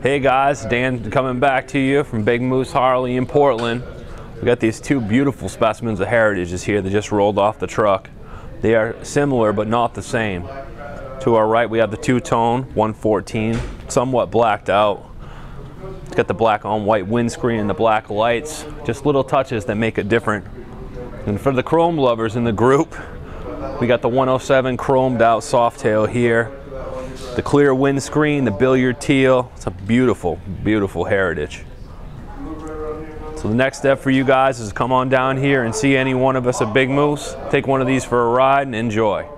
Hey guys, Dan coming back to you from Big Moose Harley in Portland. We got these two beautiful specimens of heritages here that just rolled off the truck. They are similar but not the same. To our right we have the two-tone 114, somewhat blacked out. It's got the black on white windscreen and the black lights. Just little touches that make it different. And for the chrome lovers in the group, we got the 107 chromed out Softail here the clear windscreen, the billiard teal. It's a beautiful, beautiful heritage. So the next step for you guys is to come on down here and see any one of us at Big Moose. Take one of these for a ride and enjoy.